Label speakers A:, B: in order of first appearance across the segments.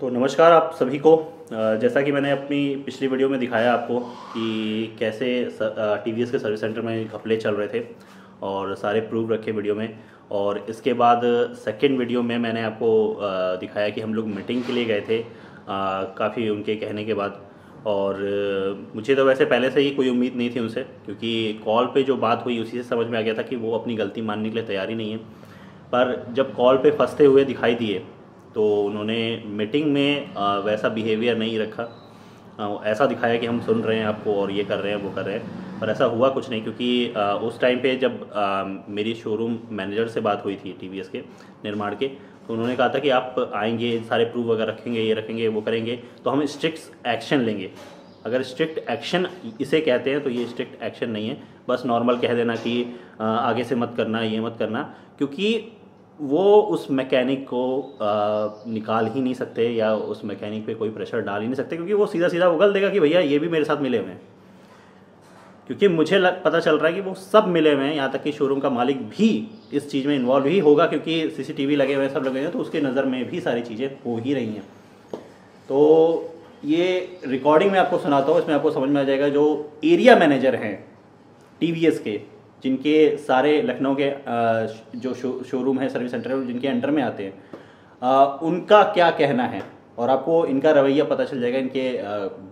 A: तो नमस्कार आप सभी को। जैसा कि मैंने अपनी पिछली वीडियो में दिखाया आपको कि कैसे टी वी के सर्विस सेंटर में घपले चल रहे थे और सारे प्रूफ रखे वीडियो में। और इसके बाद सेकेंड वीडियो में मैंने आपको दिखाया कि हम लोग मीटिंग के लिए गए थे काफ़ी उनके कहने के बाद। और मुझे तो वैसे पहले से ही कोई उम्मीद नहीं थी उनसे, क्योंकि कॉल पे जो बात हुई उसी से समझ में आ गया था कि वो अपनी गलती मानने के लिए तैयार ही नहीं है। पर जब कॉल पे फंसते हुए दिखाई दिए तो उन्होंने मीटिंग में वैसा बिहेवियर नहीं रखा। ऐसा दिखाया कि हम सुन रहे हैं आपको और ये कर रहे हैं, वो कर रहे हैं। पर ऐसा हुआ कुछ नहीं, क्योंकि उस टाइम पे जब मेरी शोरूम मैनेजर से बात हुई थी टीवीएस के, निर्माण के तो उन्होंने कहा था कि आप आएँगे, सारे प्रूफ वगैरह रखेंगे, ये रखेंगे, वो करेंगे तो हम स्ट्रिक्ट एक्शन लेंगे। अगर स्ट्रिक्ट एक्शन इसे कहते हैं तो ये स्ट्रिक्ट एक्शन नहीं है। बस नॉर्मल कह देना कि आगे से मत करना, ये मत करना, क्योंकि वो उस मैकेनिक को आ, निकाल ही नहीं सकते या उस मैकेनिक पे कोई प्रेशर डाल ही नहीं सकते क्योंकि वो सीधा सीधा उगल देगा कि भैया ये भी मेरे साथ मिले हुए हैं। क्योंकि मुझे लग, पता चल रहा है कि वो सब मिले हुए हैं यहाँ तक कि शोरूम का मालिक भी इस चीज़ में इन्वॉल्व ही होगा क्योंकि सीसीटीवी लगे हुए हैं सब लगे हुए हैं तो उसके नज़र में भी सारी चीज़ें हो ही रही हैं। तो ये रिकॉर्डिंग में आपको सुनाता हूँ इसमें आपको समझ में आ जाएगा जो एरिया मैनेजर हैं टीवीएस के जिनके सारे लखनऊ के जो शोरूम है सर्विस सेंटर है जिनके अंडर में आते हैं उनका क्या कहना है? और आपको इनका रवैया पता चल जाएगा इनके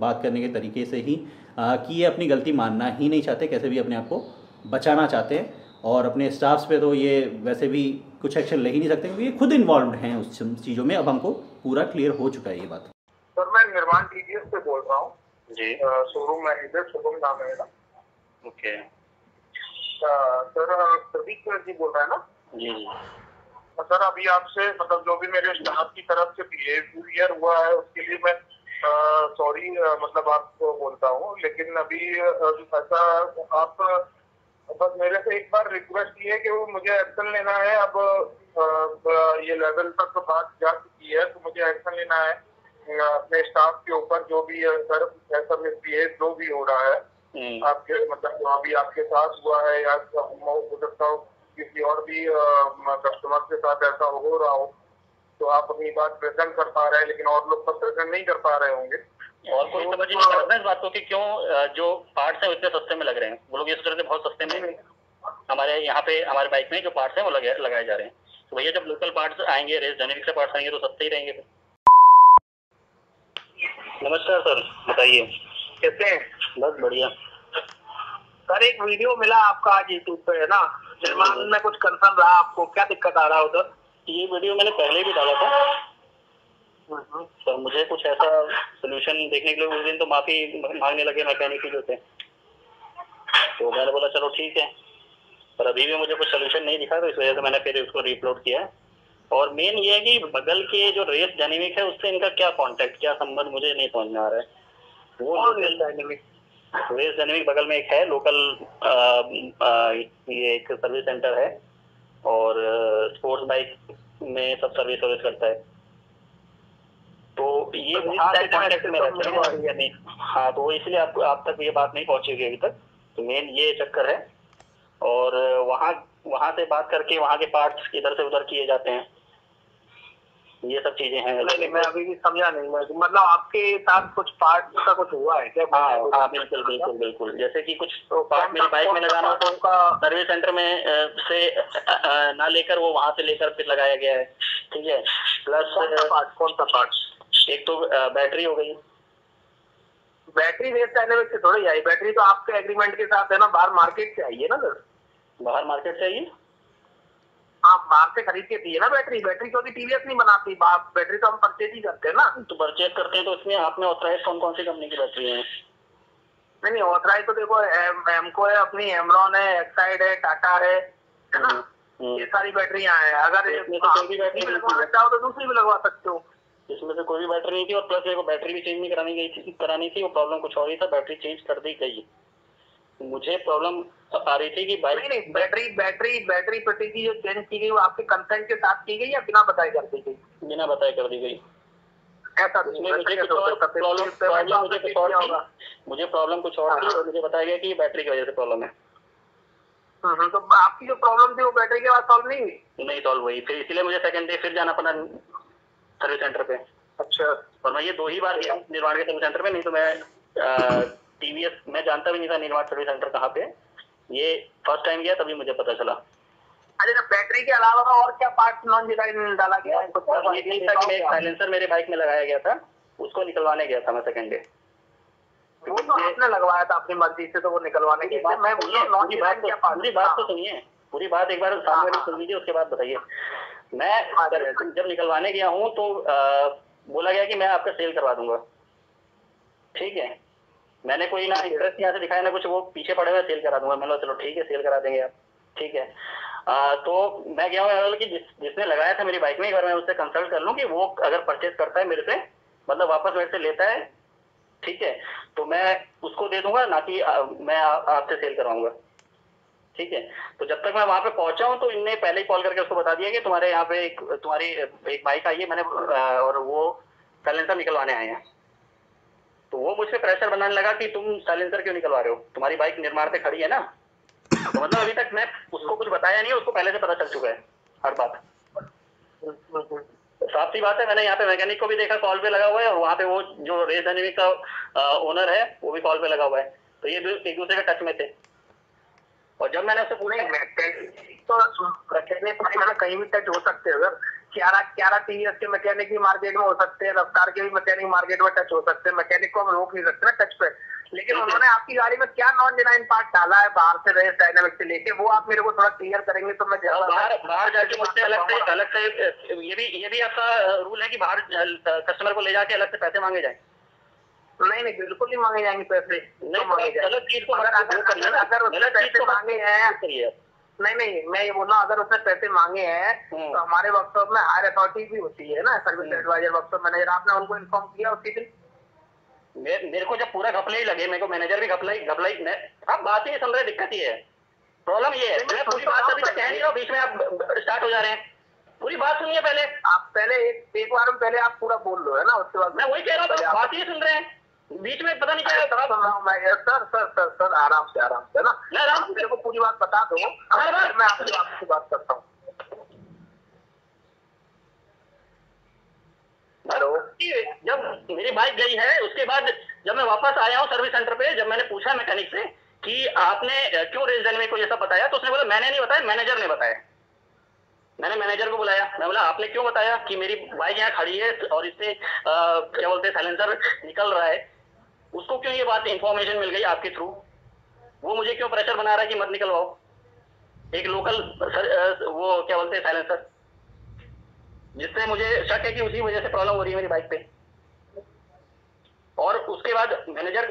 A: बात करने के तरीके से ही कि ये अपनी गलती मानना ही नहीं चाहते कैसे भी अपने आप को बचाना चाहते हैं। और अपने स्टाफ्स पे तो ये वैसे भी कुछ एक्शन ले ही नहीं सकते क्योंकि ये खुद इन्वॉल्व हैं उस चीज़ों में। अब हमको पूरा क्लियर हो चुका है ये बात।
B: सर मैं निर्माण से बोल रहा हूँ। जी। शोरूम मैनेजर शुभम नाम है मेरा। ओके। सर प्रदीप जी बोल रहे हैं ना जी सर अभी आपसे मतलब जो भी मेरे स्टाफ की तरफ़ से बिहेवियर हुआ है उसके लिए मैं सॉरी मतलब आपको बोलता हूँ लेकिन अभी ऐसा आप बस मेरे से एक बार रिक्वेस्ट ये है कि वो मुझे एक्शन लेना है अब ये लेवल तक तो बात जा चुकी है तो मुझे एक्शन लेना है अपने स्टाफ के ऊपर जो भी सर ऐसा मिसबिहेव जो भी हो रहा है। आपके मतलब जो अभी आपके साथ हुआ है या हो सकता हो किसी और भी कस्टमर के साथ ऐसा हो रहा हो तो आप अपनी बात प्रेजेंट कर पा रहे हैं लेकिन और लोग तो प्रेजेंट नहीं कर पा रहे होंगे।
C: और कोई समझ नहीं कर रहा इस बात को कि क्यों जो पार्ट्स हैं इतने सस्ते में लग रहे हैं। वो लोग ये सोच रहे थे बहुत सस्ते में। हमारे यहाँ पे हमारे बाइक में जो पार्ट्स हैं वो लगाए जा रहे हैं। तो भैया जब लोकल पार्ट्स आएँगे रेस जेनेरिक से पार्ट्स आएँगे तो सस्ते ही रहेंगे
B: नमस्कार सर। बताइए। कैसे हैं?
C: बस बढ़िया।
B: सर एक वीडियो मिला आपका आज यूट्यूब पे है ना? निर्माण में कुछ कंसर्न रहा आपको क्या दिक्कत आ रहा है उधर?
C: ये वीडियो मैंने पहले भी डाला था। तो मुझे कुछ ऐसा सोल्यूशन देखने के लिए उस दिन तो माफ़ी मांगने लगे मैकेनिक जो थे। तो मैंने बोला चलो ठीक है। पर अभी भी मुझे कुछ सोल्यूशन नहीं दिखा तो इस वजह से मैंने फिर उसको रिअपलोड किया है। और मेन ये है कि बगल के जो रेस डायनेमिक है उससे इनका क्या कांटेक्ट क्या संबंध मुझे नहीं समझ में आ रहा है। डायनेमिक बगल में एक है लोकल ये एक सर्विस सेंटर है और स्पोर्ट्स बाइक में सब सर्विस सर्विस करता है। तो ये कांटेक्ट में रहते हैं। नहीं हाँ। तो इसलिए आप आप तक ये बात नहीं पहुँची होगी अभी तक। तो मेन ये चक्कर है और वहाँ वहाँ से बात करके वहाँ के पार्ट्स इधर से उधर किए जाते हैं। ये सब चीज़ें हैं।
B: नहीं नहीं मैं अभी भी समझा नहीं मैं मतलब आपके साथ कुछ पार्ट का कुछ हुआ है क्या?
C: हाँ हाँ बिल्कुल बिल्कुल बिल्कुल। जैसे कि कुछ तो पार्ट मेरी बाइक में लगाना हो तो उनका सर्विस सेंटर में से ना लेकर वो वहाँ से लेकर फिर लगाया गया है। ठीक है? प्लस
B: पार्ट कौन सा पार्ट
C: एक तो बैटरी हो गई।
B: बैटरी वेस्ट डायनेमिक से थोड़ी आई। बैटरी तो आपके एग्रीमेंट के साथ है ना बाहर मार्केट से आई है ना सर
C: बाहर मार्केट से आई
B: आप बाहर से खरीद के दिए ना बैटरी। बैटरी क्योंकि टीवीएस नहीं बनाती। बैटरी तो हम परचेज ही करते हैं ना।
C: तो परचेज करते हैं तो इसमें आपने ऑथराइज कौन कौन सी कंपनी की बैटरी है?
B: नहीं नहीं ऑथराइज तो देखो एमको है अपनी एमरॉन है एक्साइड है टाटा है है ना? हम्म, हम्म। ये सारी बैटरियाँ हैं। अगर इसमें तो कोई भी बैटरी तो दूसरी भी लगवा सकते हो।
C: इसमें से कोई भी बैटरी नहीं थी और प्लस देखो बैटरी भी चेंज नहीं करानी गई थी करानी थी वो प्रॉब्लम कुछ और ही था बैटरी चेंज कर दी गई। मुझे प्रॉब्लम आ रही थी कि
B: बाइक नहीं नहीं बैटरी बैटरी बैटरी पट्टी की जो चेंज की गई वो आपके कंसेंट के साथ की गई या बिना बताए कर दी गई?
C: बिना बताए कर दी गई।
B: ऐसा
C: मुझे कुछ और प्रॉब्लम मुझे कुछ और थी। मुझे प्रॉब्लम कुछ और थी हाँ। और मुझे बताया गया कि बैटरी की वजह से प्रॉब्लम है।
B: हम्म, हम्म, तो आपकी जो प्रॉब्लम थी वो बैटरी के बाद सॉल्व नहीं हुई?
C: नहीं सॉल्व हुई। फिर इसलिए मुझे सेकंड डे फिर जाना पड़ा सर्विस सेंटर पे। अच्छा। और मैं ये दो ही बार गया निर्माण के सर्विस सेंटर में नहीं तो मैं टीवीएस मैं जानता भी नहीं था निर्माण सर्विस सेंटर कहाँ पे ये फ़र्स्ट टाइम गया तभी मुझे पता चला।
B: अरे तो बैटरी के अलावा और क्या पार्ट नॉन डिज़ाइन डाला गया? है कुछ
C: साइलेंसर मेरे बाइक में लगाया गया था उसको निकलवाने गया था मैं सेकंड डे
B: वो तो आपने लगवाया था अपनी मर्ज़ी से तो वो निकलवाने की
C: मैं क्या पूरी बात तो सुनिए पूरी बात एक बार सामने सुन लीजिए उसके बाद बताइए। मैं हाँ जब निकलवाने गया हूँ तो बोला गया कि मैं आपका सेल करवा दूँगा। ठीक है? मैंने कोई ना इंटरेस्ट यहाँ से दिखाया ना कुछ वो पीछे पड़े हुए सेल करा दूँगा। मैंने चलो ठीक है सेल करा देंगे आप। ठीक है। आ, तो मैं गया हूँ कि जिस जिसने लगाया था मेरी बाइक में एक बार मैं उससे कंसल्ट कर लूँ कि वो अगर परचेज करता है मेरे से मतलब वापस मेरे से लेता है ठीक है? तो मैं उसको दे दूँगा ना कि मैं आपसे सेल करवाऊँगा। ठीक है? तो जब तक मैं वहाँ पे पहुँचा हूँ तो इनने पहले ही कॉल करके उसको बता दिया कि तुम्हारे यहाँ पे एक तुम्हारी एक बाइक आई है मैंने और वो साइलेंसर निकलवाने आए हैं। तो वो मुझसे प्रेशर बनाने लगा कि तुम साइलेंसर क्यों निकलवा रहे हो तुम्हारी बाइक निर्माण पे खड़ी है ना तो मतलब अभी तक मैं उसको कुछ बताया नहीं उसको पहले से पता चल चुका है हर बात साफ़ सी बात है मैंने यहाँ पे मैकेनिक को भी देखा कॉल पे लगा हुआ है और वहाँ पे वो जो रेस डायनेमिक का ओनर है वो भी कॉल पे लगा हुआ है तो ये एक दूसरे के टच में थे और जब मैंने उससे
B: पूछा तो कहीं भी टच हो सकते हैं अगर ग्यारह ग्यारह टीवीएस के मैकेनिक भी मार्केट में हो सकते हैं रफ्तार के भी मैकेनिक मार्केट में टच हो सकते हैं मैकेनिक को हम रोक नहीं सकते ना टच पे। लेकिन उन्होंने आपकी गाड़ी में क्या नॉन डिज़ाइन पार्ट डाला है बाहर से रेस डायनामिक से लेके वो आप मेरे को थोड़ा क्लियर करेंगे तो मैं
C: बाहर बाहर जाके मुझसे अलग से अलग से ये भी ये भी आपका रूल है कि बाहर कस्टमर को ले जाके अलग से पैसे मांगे जाए?
B: नहीं नहीं बिल्कुल नहीं मांगे जाएँगे पैसे। नहीं मांगे जाएँगे। अगर उसने पैसे मांगे हैं नहीं नहीं मैं ये बोल रहा हूँ अगर उसने पैसे मांगे हैं हम्म। तो हमारे वर्कशॉप में हायर अथॉरिटी भी होती है ना सर्विस एडवाइजर वर्कशॉप मैनेजर आपने उनको इन्फॉर्म किया उसी दिन
C: मेरे को जब पूरा घपला ही लगे मेरे को मैनेजर भी घपला ही घपला ही अब बात ही समझ रहे दिक्कत ही है। प्रॉब्लम ये है मैं पूरी बात अभी तक कह नहीं रहा बीच में आप स्टार्ट हो जा रहे हैं। पूरी बात सुनिए पहले।
B: आप पहले एक एक बार पहले आप पूरा बोल लो है ना उसके बाद
C: मैं वही कह रहा हूँ बात ही सुन रहे हैं। बीच में पता नहीं क्या
B: मैं सर सर सर सर आराम से आराम से ना? आराम से। मेरे को पूरी बात बता दो। मैं आपसे आपसे बात करता हूँ।
C: हेलो? जब मेरी बाइक गई है उसके बाद जब मैं वापस आया हूँ सर्विस सेंटर पे जब मैंने पूछा मैकेनिक से कि आपने क्यों रेस में को ये सब बताया तो उसने बोला मैंने नहीं बताया मैनेजर ने बताया। मैंने मैनेजर को बुलाया। मैं बोला आपने क्यों बताया कि मेरी बाइक यहाँ खड़ी है और इससे क्या बोलते हैं साइलेंसर निकल रहा है? उसको क्यों ये बात इंफॉर्मेशन मिल गई आपके थ्रू वो मुझे क्यों प्रेशर बना रहा है कि मत निकलवाओ? एक लोकल सर, वो क्या बोलते हैं साइलेंसर जिससे मुझे शक है कि उसी वजह से प्रॉब्लम हो रही है मेरी बाइक पे। और उसके बाद मैनेजर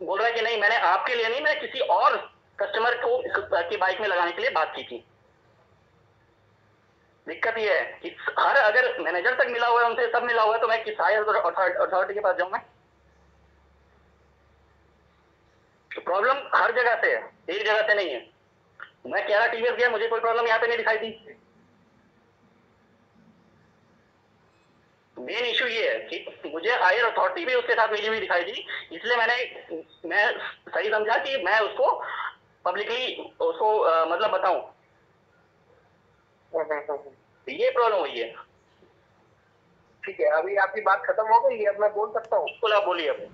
C: बोल रहा है कि नहीं मैंने आपके लिए नहीं मैं किसी और कस्टमर को की बाइक में लगाने के लिए बात की थी। दिक्कत ये है कि हर अगर मैनेजर तक मिला हुआ है उनसे सब मिला हुआ है तो मैं किस हायर अथॉरिटी के पास जाऊँ मैं? प्रॉब्लम हर जगह से है एक जगह से नहीं है। मैं कह रहा टीवीएस गया मुझे कोई प्रॉब्लम यहाँ पे नहीं दिखाई दी। मेन इशू ये है कि मुझे हायर अथॉरिटी भी उसके साथ मिली हुई दिखाई दी इसलिए मैंने मैं सही समझा कि मैं उसको पब्लिकली उसको आ, मतलब बताऊँ। ये प्रॉब्लम हुई है।
B: ठीक है अभी आपकी बात खत्म हो गई अब मैं बोल सकता हूँ।
C: बिल्कुल आप बोलिए अब।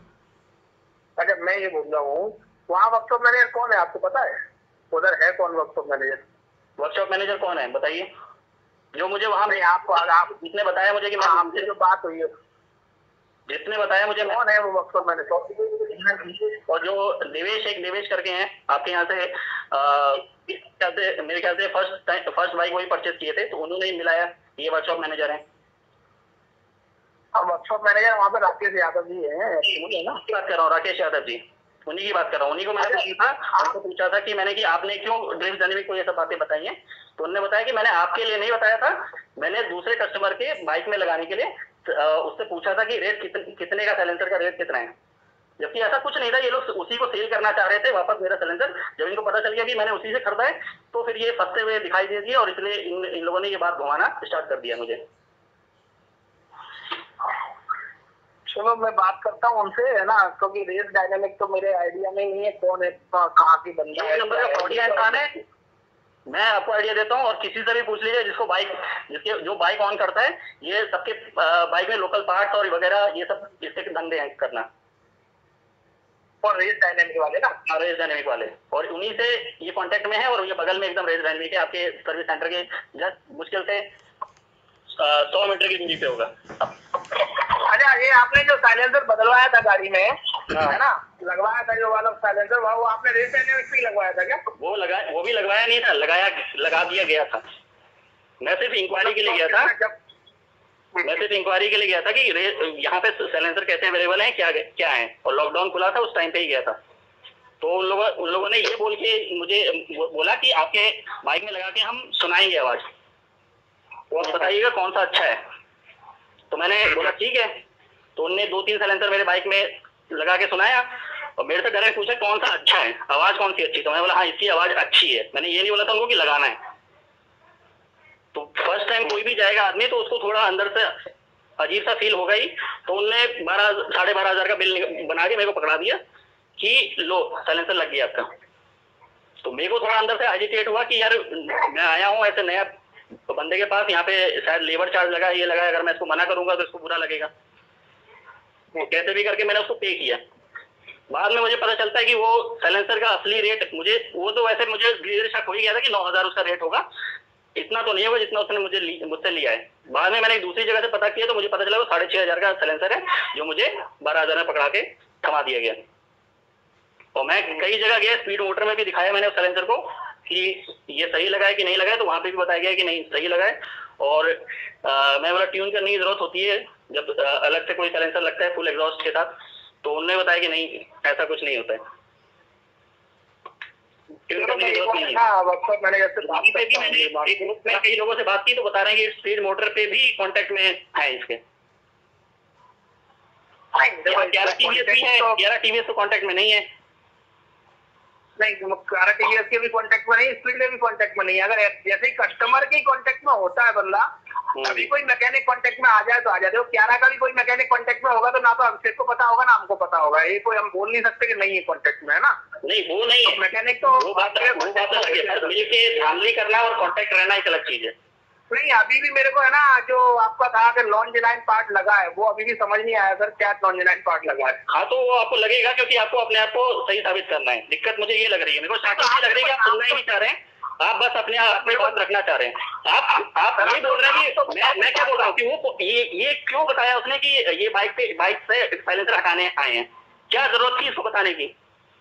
B: अच्छा मैं ये बोल रहा हूँ वहाँ वर्कशॉप मैनेजर कौन है आपको पता है? उधर है कौन वर्कशॉप मैनेजर
C: वर्कशॉप मैनेजर कौन है बताइए। जो मुझे वहाँ
B: नहीं आपको आप
C: जिसने बताया मुझे कि मैं
B: हाँ, हमसे जो बात हुई है।
C: जिसने बताया मुझे
B: कौन है वो वर्कशॉप मैनेजर
C: और जो निवेश एक निवेश करके हैं आपके यहाँ से से मेरे ख्याल से फ़र्स्ट फ़र्स्ट बाइक वही परचेज किए थे तो उन्होंने ही मिलाया ये वर्कशॉप मैनेजर है।
B: वर्कशॉप मैनेजर वहाँ पे राकेश यादव जी है
C: बात कर रहा हूँ राकेश यादव जी। उन्हीं की बात कर रहा हूँ उन्हीं को मैंने पूछा था उनको पूछा था कि मैंने कि आपने क्यों ड्रीम्स जाने को ये सब बातें बताई हैं? तो उन्होंने बताया कि मैंने आपके लिए नहीं बताया था मैंने दूसरे कस्टमर के बाइक में लगाने के लिए उससे पूछा था कि रेट कितने कितने का साइलेंसर का रेट कितना है? जबकि ऐसा कुछ नहीं था ये लोग उसी को सेल करना चाह रहे थे वापस मेरा सिलेंडर जब इनको पता चल गया कि मैंने उसी से खरीदा है तो फिर ये फंसते हुए दिखाई दे दिए और इसलिए इन, इन लोगों ने ये बात घुमाना स्टार्ट कर दिया मुझे।
B: चलो मैं बात करता हूँ उनसे है ना? क्योंकि रेस डायनेमिक तो मेरे आइडिया में नहीं है कौन है कहाँ की बंदा है
C: मैं आपको आइडिया देता हूँ और किसी से भी पूछ लीजिए जिसको बाइक जिसके जो बाइक ऑन करता है ये सबके बाइक में लोकल पार्ट्स और वगैरह ये सब इसके धंधे हैं करना।
B: और रेस डायनेमिक वाले ना?
C: हाँ रेस डायनेमिक वाले। और उन्हीं से ये कांटेक्ट में है और ये बगल में एकदम रेस डायनेमिक है आपके सर्विस सेंटर के जस्ट मुश्किल से सौ मीटर की दूरी पे होगा।
B: अच्छा ये आपने जो साइलेंसर बदलवाया था गाड़ी में हाँ। है ना? लगवाया था जो वाला साइलेंसर वो आपने रेस भी लगवाया था क्या?
C: वो लगा वो भी लगवाया नहीं था लगाया लगा दिया गया था। मैं सिर्फ़ इंक्वायरी के लिए गया था। मैं सिर्फ़ इंक्वायरी के लिए गया था कि यहाँ पे साइलेंसर कैसे अवेलेबल है क्या क्या है? और लॉकडाउन खुला था उस टाइम पे ही गया था। तो उन लोगों उन लोगों ने ये बोल के मुझे बोला कि आपके बाइक में लगा के हम सुनाएँगे आवाज़। तो आप बताइएगा कौन सा अच्छा है। तो मैंने बोला, ठीक है। तो उनने दो तीन साइलेंसर मेरे बाइक में लगा के सुनाया और मेरे से डायरेक्ट पूछा, कौन सा अच्छा है? आवाज़ कौन सी अच्छी? तो मैं बोला हाँ इसकी आवाज़ अच्छी है। मैंने ये नहीं बोला था उनको कि लगाना है। तो फ़र्स्ट टाइम कोई भी जाएगा आदमी तो उसको थोड़ा अंदर से अजीब सा फील होगा ही। तो उनने बारह, साढ़े बारह हज़ार का बिल बना के मेरे को पकड़ा दिया कि, लो साइलेंसर लग गया आपका। तो मेरे को थोड़ा अंदर से एजिटेट हुआ कि, यार, मैं आया हूँ, ऐसे नया तो बंदे के पास यहाँ पे शायद लेबर चार्ज लगा, ये लगा, अगर मैं इसको मना करूँगा तो इसको बुरा लगेगा। तो कैसे भी करके मैंने उसको पे किया। बाद में मुझे पता चलता है कि वो साइलेंसर का असली रेट मुझे, वो तो वैसे मुझे धीरे शक हो ही गया था कि नौ हज़ार उसका रेट होगा। इतना तो नहीं होगा जितना उसने मुझे मुझसे लिया है। बाद में मैंने एक दूसरी जगह से पता किया तो मुझे पता चला वो साढ़े छह हज़ार का साइलेंसर है, जो मुझे बारह हज़ार में पकड़ा के थमा दिया गया। और मैं कई जगह गया स्पीड मोटर में भी दिखाया मैंने उस साइलेंसर को। कि ये सही लगा है कि नहीं लगा है तो वहाँ पे भी बताया गया कि नहीं सही लगा है। और आ, मैं बोला ट्यून करने की ज़रूरत होती है जब आ, अलग से कोई सलेंसर लगता है फुल एग्जॉस्ट के साथ तो उन्होंने बताया कि नहीं ऐसा कुछ नहीं होता है। कई लोगों से बात की तो बता रहे हैं कि स्पीड मोटर पे भी कांटेक्ट में है इसके। ग्यारह टीवीएस भी है ग्यारह टीवीएस तो कांटेक्ट में नहीं है।
B: नहीं एस के भी कॉन्टेक्ट में नहीं स्पीड में भी कॉन्टेक्ट में नहीं। अगर जैसे ही कस्टमर के कॉन्टेक्ट में होता है बंदा हम्म। अभी कोई मैकेनिक कॉन्टेक्ट में आ जाए तो आ जाए क्यारा का भी कोई मैकेनिक कॉन्टेक्ट में होगा तो ना तो अभिषेक को पता होगा ना हमको पता होगा। ये कोई हम बोल नहीं सकते कि नहीं है कॉन्टेक्ट में है ना?
C: नहीं वो नहीं तो
B: मैकेनिक तो
C: वो बात वो बात करना और कॉन्टेक्ट रहना एक अलग चीज़ है।
B: नहीं अभी भी मेरे को है ना जो आपका कहा कि लॉन्च डिज़ाइन पार्ट लगा है वो अभी भी समझ नहीं आया सर क्या लॉन्च डिज़ाइन पार्ट लगा है।
C: हाँ तो वो आपको लगेगा क्योंकि आपको अपने आप को सही साबित करना है। दिक्कत मुझे ये लग रही है। मेरे को स्टार्टिंग लग रही है आप सुनना ही नहीं चाह रहे हैं। आप बस अपने अपने बात रखना चाह रहे हैं। आप आप ये बोल रहे हैं कि मैं मैं क्या बोल रहा हूँ कि वो ये ये क्यों बताया उसने कि ये बाइक पे बाइक से साइलेंसर हटाने आए हैं? क्या ज़रूरत थी इसको बताने की?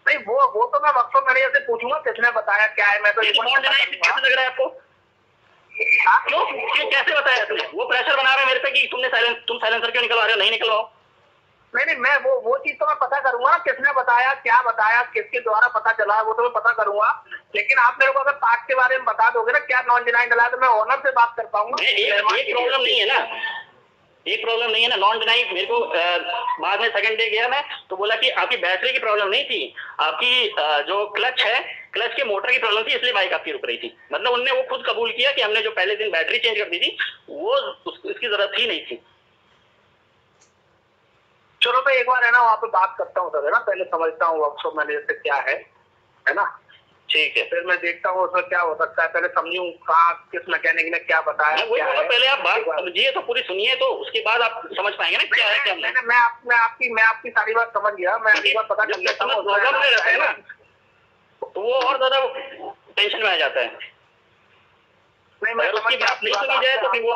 B: नहीं वो वो तो मैं वक्त मैनेजर से पूछूँगा किसने बताया क्या है मैं तो
C: लग रहा है आपको? क्यों ये कैसे बताया इसने वो प्रेशर बना रहा है मेरे पे कि तुमने साइलेंस तुम साइलेंसर क्यों निकलवा रहे हो? नहीं निकलवाओ।
B: नहीं नहीं मैं वो वो चीज़ तो मैं पता करूँगा किसने बताया क्या बताया किसके द्वारा पता चला वो तो मैं पता करूँगा। लेकिन आप मेरे को अगर पार्ट के बारे में बता दोगे ना क्या नॉन डिनाइन डला तो मैं ओनर से बात कर पाऊँगा।
C: प्रॉब्लम नहीं है ना। एक प्रॉब्लम नहीं है ना। नॉन डिनाई मेरे को बाद में सेकंड डे गया मैं तो बोला कि आपकी बैटरी की प्रॉब्लम नहीं थी। आपकी जो क्लच है क्लच के मोटर की प्रॉब्लम थी इसलिए बाइक आपकी रुक रही थी। मतलब उनने वो खुद कबूल किया कि हमने जो पहले दिन बैटरी चेंज कर दी थी वो उसकी ज़रूरत ही नहीं थी।
B: चलो मैं एक बार है ना वहाँ पे बात करता हूँ सर है ना? पहले समझता हूँ वर्कशॉप मैनेजर से क्या है है ना?
C: ठीक है।
B: फिर मैं देखता हूँ उसमें क्या हो सकता है। पहले समझू कहा किस मैकेनिक ने क्या बताया
C: क्या है। पहले आप बात समझिए तो पूरी सुनिए तो उसके बाद आप समझ पाएँगे ना क्या है क्या
B: मैं मैं आप, मैं आपकी मैं आपकी सारी बात समझ गया। मैं बार पता कर लेता हूँ
C: तो वो और ज़्यादा टेंशन में आ जाता है। मैं उसकी बात नहीं सुनी जाए तो फिर वो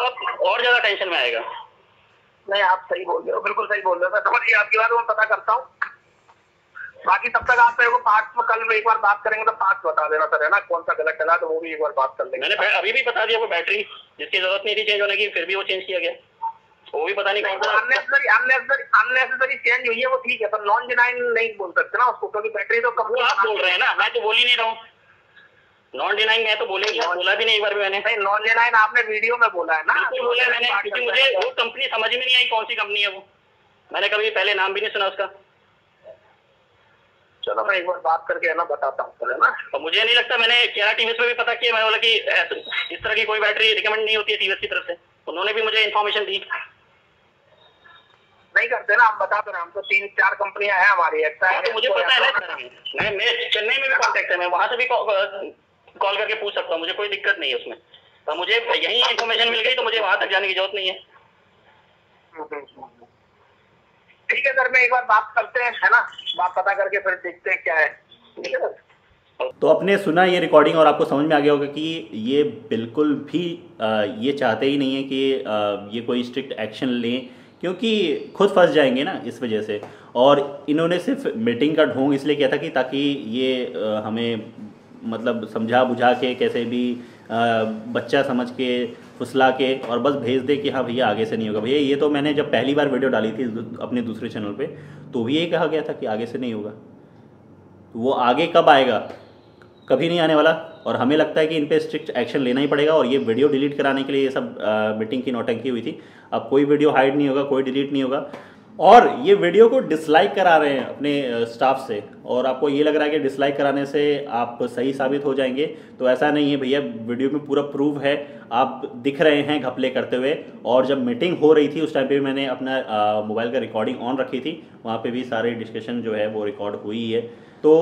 C: और ज़्यादा टेंशन में आएगा।
B: नहीं आप सही बोल रहे हो बिल्कुल सही बोल रहे हो। मैं समझ गया आपकी बात मैं पता करता हूँ। बाकी तब तक आप मेरे को पार्ट में कल एक बार बात करेंगे तो पार्ट बता देना सर है ना? कौन सा गलत चला तो वो भी एक बार बात कर लेंगे।
C: मैंने अभी भी बता दिया वो बैटरी जिसकी ज़रूरत नहीं थी चेंज होने की फिर भी वो चेंज किया गया। वो भी पता नहीं कौन सा
B: अननेसेसरी चेंज हुई है वो ठीक है पर नॉन डिनाइन नहीं बोल सकते ना उसको क्योंकि बैटरी तो
C: कब आप बोल रहे हैं ना मैं तो बोल ही नहीं रहा हूँ। नॉन डिनाइन मैं तो बोले बोला भी नहीं एक बार भी मैंने।
B: नहीं नॉन डिनाइन आपने वीडियो में बोला है ना
C: बिल्कुल बोला मैंने क्योंकि मुझे वो कंपनी समझ में नहीं आई कौन सी कंपनी है वो। मैंने कभी पहले नाम भी नहीं सुना उसका।
B: चलो मैं एक बार बात करके है ना बताता हूँ ना।
C: तो मुझे नहीं लगता मैंने केरा टीवीएस में भी पता किया मैं बोला कि इस तरह की कोई बैटरी रिकमेंड नहीं होती है टीवीएस की तरफ़ से। उन्होंने भी मुझे इन्फॉर्मेशन दी।
B: नहीं करते ना हम बता दो हम तो तीन चार कंपनियाँ हैं हमारी
C: ऐसा है। तो मुझे पता है मैं मैं चेन्नई में भी कॉन्टेक्ट है मैं वहाँ से भी कॉल करके पूछ सकता हूँ मुझे कोई दिक्कत नहीं है उसमें। तो मुझे यही इन्फॉर्मेशन मिल गई तो मुझे वहाँ तक जाने की ज़रूरत नहीं है।
B: ठीक है सर मैं एक बार बात करते हैं है ना? बात पता करके फिर देखते हैं क्या है। ठीक है
A: तो आपने सुना ये रिकॉर्डिंग और आपको समझ में आ गया होगा कि ये बिल्कुल भी ये चाहते ही नहीं है कि ये कोई स्ट्रिक्ट एक्शन लें। क्योंकि खुद फंस जाएँगे ना इस वजह से। और इन्होंने सिर्फ़ मीटिंग का ढोंग इसलिए किया था कि ताकि ये हमें मतलब समझा बुझा के, कैसे भी बच्चा समझ के, फुसला के और बस भेज दे कि हाँ भैया आगे से नहीं होगा। भैया ये तो मैंने जब पहली बार वीडियो डाली थी अपने दूसरे चैनल पे तो भी यही कहा गया था कि आगे से नहीं होगा। तो वो आगे कब आएगा? कभी नहीं आने वाला और हमें लगता है कि इन पर स्ट्रिक्ट एक्शन लेना ही पड़ेगा और ये वीडियो डिलीट कराने के लिए ये सब मीटिंग की नौटंकी हुई थी। अब कोई वीडियो हाइड नहीं होगा, कोई डिलीट नहीं होगा। और ये वीडियो को डिसलाइक करा रहे हैं अपने स्टाफ से। और आपको ये लग रहा है कि डिसलाइक कराने से आप सही साबित हो जाएँगे। तो ऐसा नहीं है भैया वीडियो में पूरा प्रूफ है। आप दिख रहे हैं घपले करते हुए। और जब मीटिंग हो रही थी, उस टाइम पे भी मैंने अपना मोबाइल का रिकॉर्डिंग ऑन रखी थी। वहाँ पे भी सारे डिस्कशन जो है वो रिकॉर्ड हुई है। तो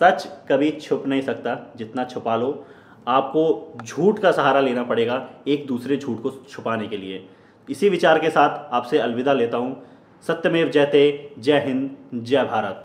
A: सच कभी छुप नहीं सकता, जितना छुपा लो। आपको झूठ का सहारा लेना पड़ेगा एक दूसरे झूठ को छुपाने के लिए। इसी विचार के साथ आपसे अलविदा लेता हूँ। सत्यमेव जयते जय हिंद, जय भारत।